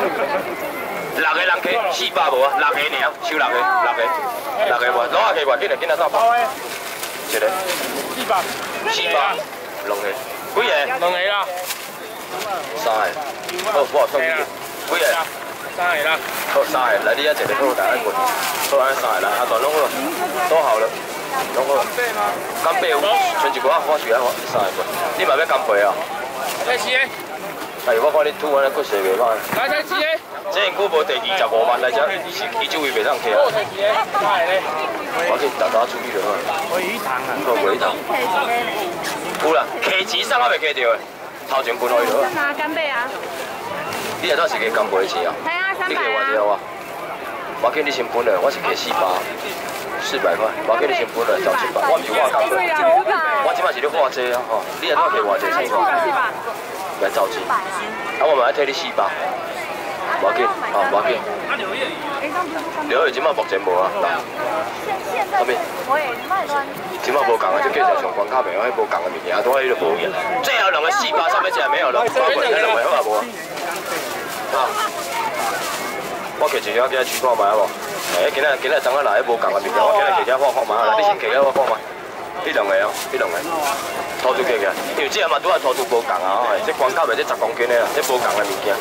六个人客，四百无啊，六个尔，收六个，六个，六个无，攞下去偌紧来，紧来走吧。一个，四百，四百，两个，几个？两个啦，三个。好，我送你。几个？三个啦。好，三个，来你一一个好大一棍，好安三个来，阿段拢好，都好了，拢好。干贝有，剩一个我是啊，三个棍，你嘛要干贝啊？再哎，我看你拄安尼骨势袂歹。来再四个。这久无第二十五万来只，是伊就位袂当开。好，再四个。三个。我去打打处理就好。回堂啊。个回堂。有啦，客钱啥我未开着的，头前分开就好。拿干贝啊！你下倒是加干贝钱啊？系啊，三你百啊。加偌少啊？我给你先分了，我是加四百，四百块。我给你先分了，找七百。我唔是画干贝，我即摆是咧画这啊吼。你下倒加偌济钱无？来着急。啊，我嘛要替你四百。无要紧，哦，无要紧。刘宇即摆目前无啊，后面。即摆无共啊，即计就上关卡袂，迄无共的物件，啊，拄仔伊就无去。最后两个四百三要食没有了，八百迄两个好啊无？啊，我摕一条给他取看卖好无？哎，今仔今仔昨仔来一无共的物件，我今仔摕只看看卖，来你先摕个我看卖。迄两个哦，迄两个，拖出去个，因为这嘛拄仔拖出无共啊，吼，这关卡袂这十公斤的啦，这无共的物件。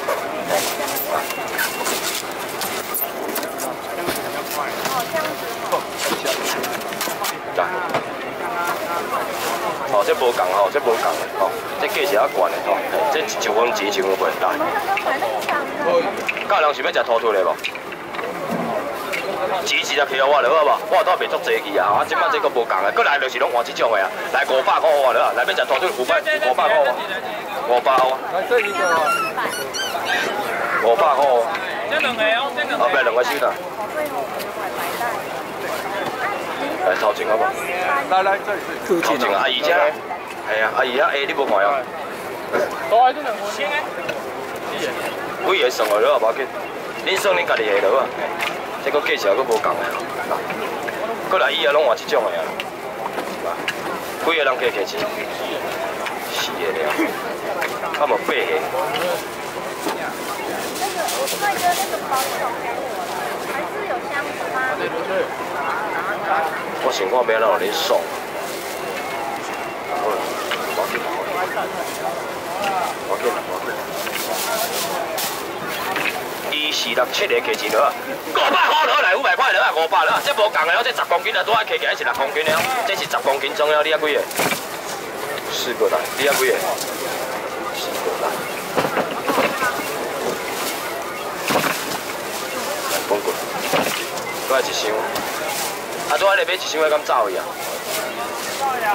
哦，这无共吼，这无共的吼，这价是较悬的吼，这一分钱一分货来。教人想要食拖出来无？钱直接起我了好无？我都袂足济去啊！啊，即摆这个无共的，过来就是拢换这种的啊！来五百块我了，来要食拖出五百五百块哦，五百哦。五百块哦。这两个哦，这两后壁两个先啦。来头前好无？来来，这里是。头前阿姨遮，系啊，阿姨啊，A 你无看啊？多这两个。先啊。几个算落了，无要紧。恁算恁家己的了啊。这个价钱佫无共的，过来以后拢换这种的啊。几个人加价钱？四个了，啊无八个。帅哥，那个保守给我了，还是有箱子吗？我想看要哪有恁送。我紧啦，我紧。二四六七个价钱了，五百块了，来五百块了啊，五百了，这无共的哦，这十公斤啊，拄啊起起来是六公斤的哦，这是十公斤重要，你啊几个？四个啦，你啊几个？四个啦。来，放过，再来一箱。啊，拄啊你买一箱要敢走去啊？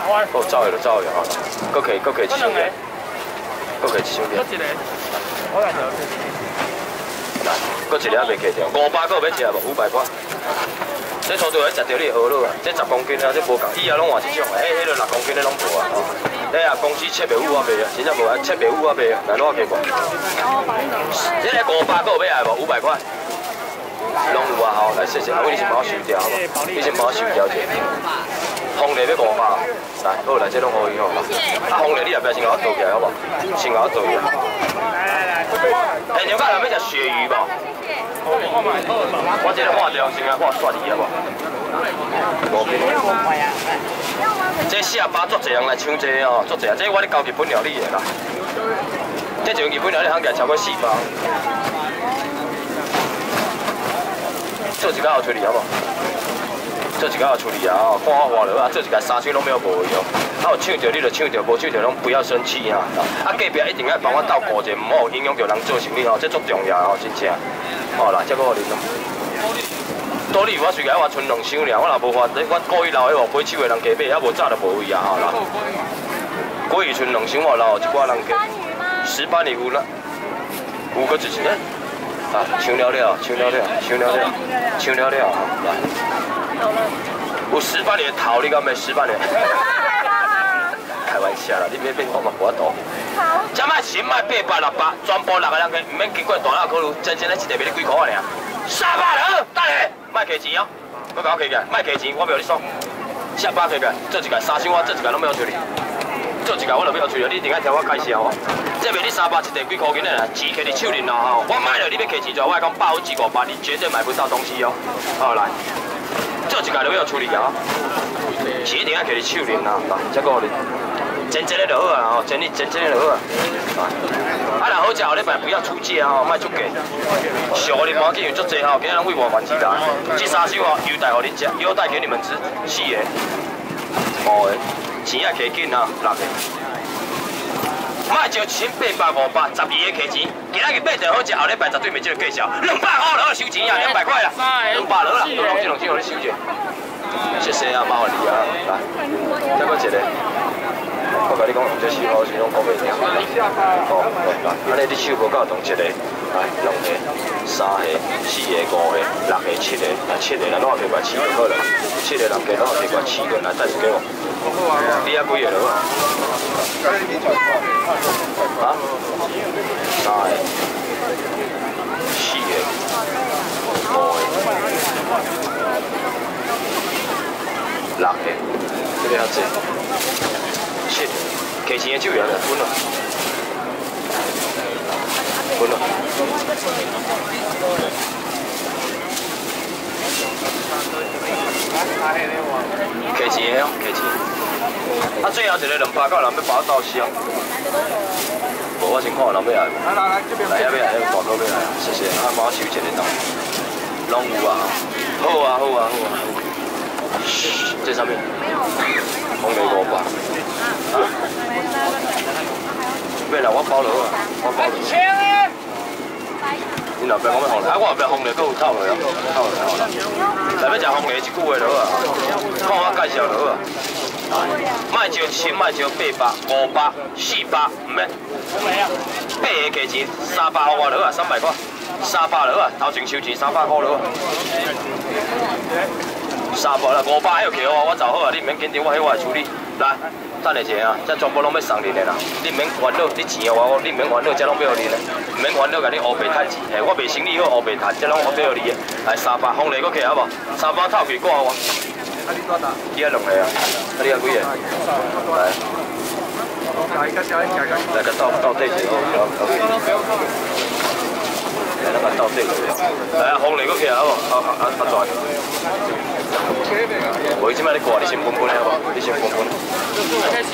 哦，走去就走去吼，搁可以，搁可以一箱的，搁可以一箱的。一个。我来调。来，搁一个还未起掉，五百个要吃无？五百块。这初头要食到你好了啊，这十公斤啊，这无共，以后拢换一种，迄迄个六公斤的拢无啊。你啊，公司切袂有我卖啊，真正无啊，切袂有我卖啊，来攞下几块。这个五百个要来无？五百块。拢有啊，好，来谢谢，啊，你先帮我收掉好无？你先帮我收掉者。红梨要五百，来，好来，这拢可以吼。啊，红梨你也不要先给我倒起来好无？先给我倒起来。来来来，哎，牛家人要食鳕鱼无？我这个画掉先啊，画蒜鱼好无？无变。这四十八足侪人来抢这哦，足侪啊！这我咧教日本料理的啦。这一个日本料理行价超过四百。做一个后处理好无？做一家后处理啊！看我画了啊！做一家三箱拢没有无用，啊有抢着你就抢着，无抢着拢不要生气啊。啊隔壁一定要帮我斗顾者，唔好影响着人做生意哦，这足重要哦，真正。好啦，这个我啉咯。多利我随个我存两箱尔，我若无法，我故意留迄个买手的人加买，还无早就无位啊好啦。故意存两箱我留一寡人加。石斑鱼有啦，有个就是呢。啊，抢了了，抢了了，抢了了，抢了了，来。有十八年头，你敢买石斑鱼？开玩笑啦，你别变我嘛无法度。这摆钱卖八百六百，全部六个人去，唔免经过大脑考虑，真正咧一袋卖你几块啊尔？三百了，等下，卖客钱哦，我甲我客起来，卖客钱，我袂有你爽。下巴客起来，这一个三千我这一个拢没有处理。做一个我就要出了，你一定要听我介绍哦。这卖你三百一袋几块钱的啦，钱摕你手里啦吼。我买了你要摕钱就我讲百分之五百，你绝对买不到东西哦。好来，做一个就要处理啊，钱一定要摕你手里啦，来，这个你。真真的就好啊，吼，真你真真的就好啊。啊，若好食后礼拜不要出价吼，卖出价。俗的麻紧有足济吼，今日为我万起来。这三首哦，优待给恁食，优待给你们吃，四个、五个，钱也摕紧啊，六个。卖就一千八百五百，十二个摕钱。今仔日买就好食，后礼拜绝对袂这个计较。两百块了，收钱啊，两百块啦，两百了啦，两两两千互你收者。谢谢啊，麻烦你啊，来，再过一个。我甲你讲，用这手好，是拢讲袂定。哦，来，安尼你手无够动，一个，来，两个、三个、四个、五个、六个、七个，来七个，咱拢可以买七个好了。七个人家拢可以买七个，来，再一个。你还几个了？啊？三个、四个、五个、六个，这个要子。七，开钱的酒员了，分了，分了。开钱哦，开钱。啊，最后一个两百块，人要包到死哦。无我先看人要来。来来来，这边来要来，大哥要来，谢谢。啊，帮我收一个东。拢有啊，好啊好啊好啊。这上面。红梅五百。咩啦？我包了啊！我包了。你那边我要红的，啊我后边红的够透了啊，透了好了。来要食红的一句话了啊，看我介绍了啊。卖招千，卖招八百、五百、四百，唔免。八个价钱，三百块了啊，三百块，三百了啊，头前收钱三百块了啊。三百啦，五百还要扣啊，我走好啊，你唔免紧张，我喺我来处理。来。等下者啊，这全部拢要送你的啦，你免烦恼，你钱的话，我你免烦恼，这拢要你的，唔免烦恼，甲你乌白赚钱，嘿，我卖生意好乌白赚，这拢我要你的，来三百，红利搁起好无？三百套皮挂我。啊，你多大？你啊两个啊？啊，你啊几个？来。来个倒倒对子哦，来个倒对子，来啊，红利搁起好？好好啊，阿转。我即摆你挂，你先分分好无？你先分分。开始。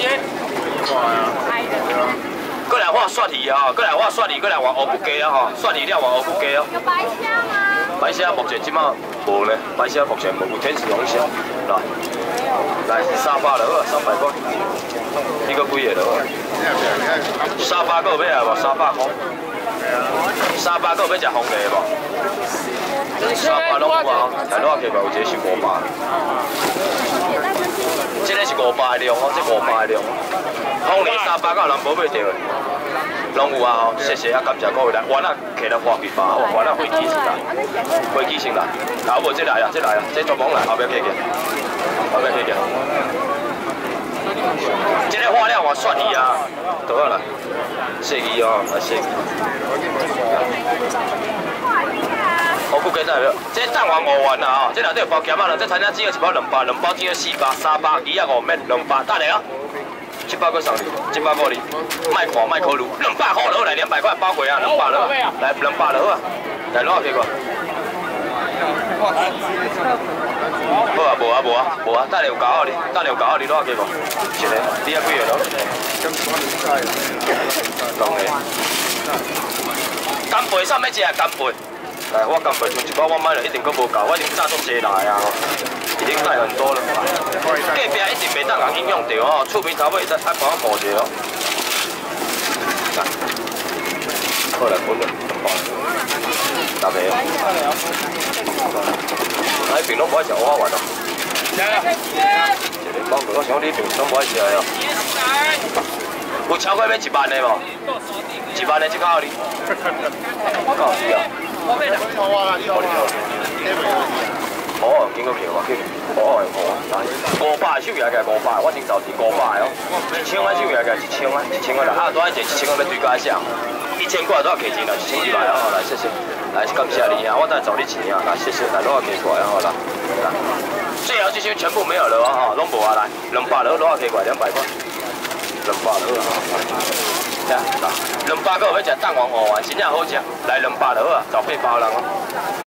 过来画刷题啊！过来画刷题，过来画乌骨鸡啊！吼，刷题了画乌骨鸡哦。有白虾吗？白虾目前即马无呢，白虾目前无，有天使龙虾。来，三百了好，三百块。你个几个了好？三百个要来无？三百块。三百个要食红的无？三百拢有啊，但落去吧，有一个是五百。这个是五百的量哦，这五百的量。红梨三百个人无买着，拢有啊，谢谢啊，感谢各位来，我那开了花皮吧，我那飞机先来，飞机先来，好无？这来啊，这来啊，这做忙来，后边客去，后边客去。这个花料我算你啊，多少了？四亿哦，啊四。我估计真系，这蛋黄五元啊！这内底有包咸啊，这餐厅只有一包两百，两包只有四百、三百、二啊五免两百，得嚟啊！七百个送你，七百个你，卖看卖考虑，两百块落来两百块包回啊，两百了，来两百了好啊，来攞下几个？好啊，无啊无啊无啊，等下有搞好你，等下有搞好你攞下几个？一个，你啊几个咯？两个。干贝上面只啊干贝。来，我刚买出一包，我买了一定够无够，我已经炸足济来啊，已经带很多了。隔壁一定袂当人影响到哦，厝边头尾再再帮我补一下哦。好来，滚了，大妹。来，平拢不爱食我玩哦。包括我想你平拢不爱食哦。有超过要一万的无？一万的即靠你。靠你啊！哦，見過橋啊，叫哦哦，五百手嘢嘅五百，我正就係五百哦，一千蚊手嘢嘅一千蚊，一千蚊啦，啊多一隻一千蚊要對價一下，一千块多少客錢啦，一千幾來啊，來謝謝，來感谢你啊，我再找你钱啊，来谢谢，来多少客過來啊，來，最好这些全部没有了啊，拢无啊，来，两百了，多。少给过来两百块，两百就好啊。两百个要食蛋黄芋丸，真正好食。来两百了啊，十八包人哦。